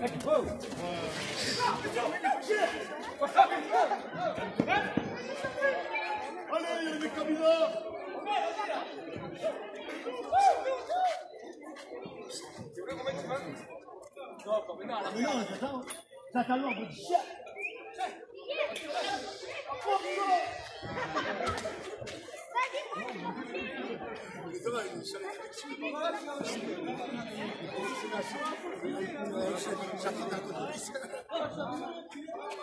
Let's go. Allez, il y a des candidats Non, attends, t'attends l'ordre du chef.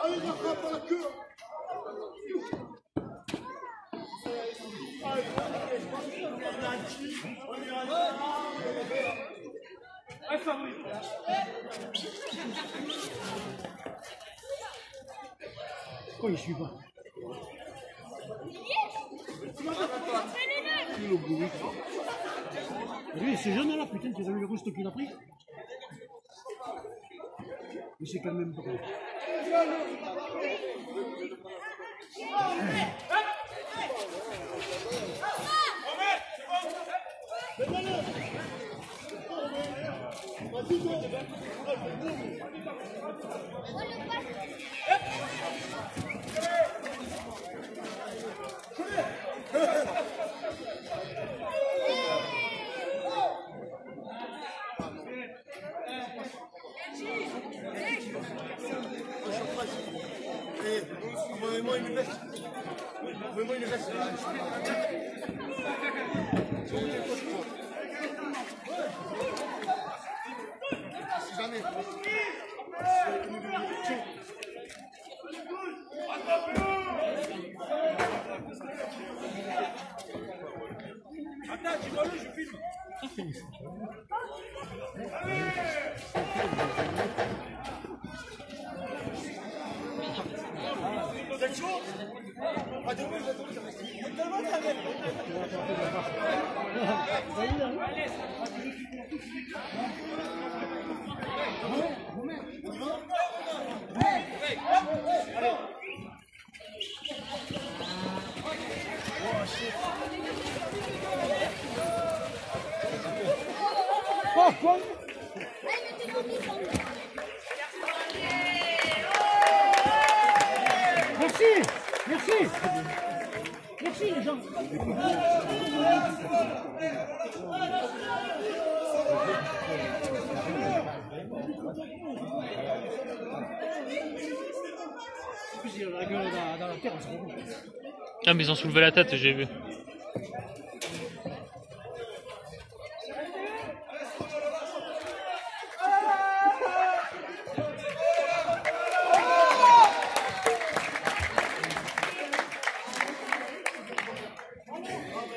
Allez, rattrape la queue Pourquoi il suit pas. Lui, c'est jeune là, putain, tu as vu le reste qu'il a pris Mais c'est quand même pas grave. Attends, tu vois le, je filme. 真的 Ah, mais ils ont soulevé la tête, j'ai vu.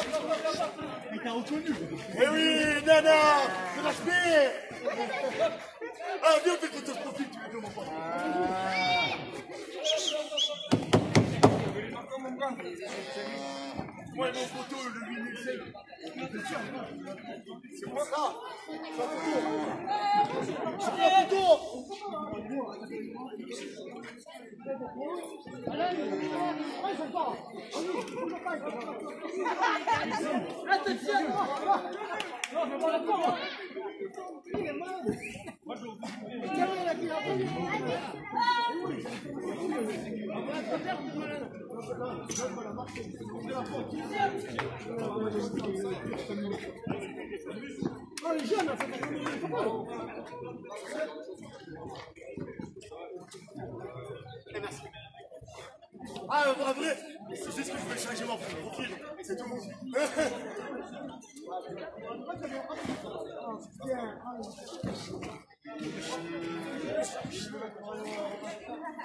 Laissez Eh oui, Nana C'est Ah, viens, fait photo, je profite, tu veux dire mon pote. Moi, mon photo, le 8007. C'est pour ça C'est la photo Ah, vrai, vrai C'est juste que je vais changer mon profil, c'est tout.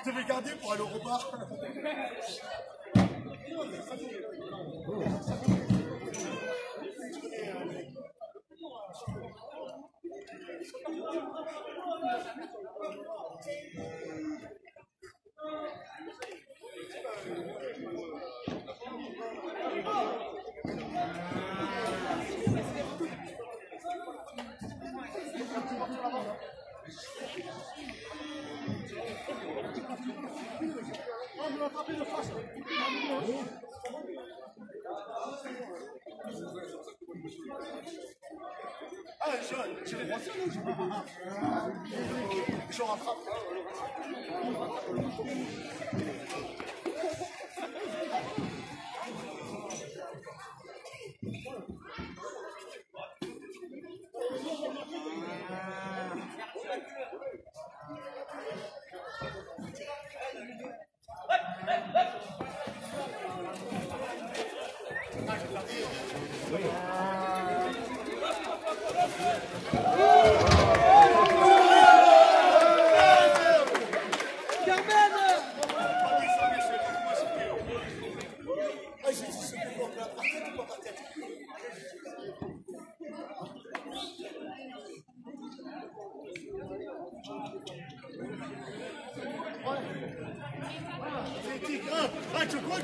Je vais garder pour aller au repas? Ah, je, je l'ai pensé, non Je rattrape. Ah,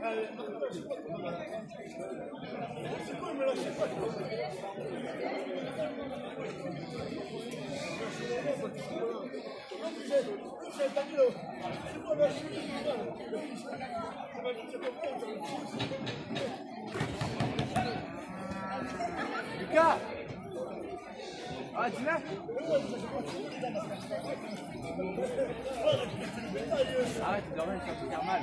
Ah, Arrête, dormais, ça faire mal.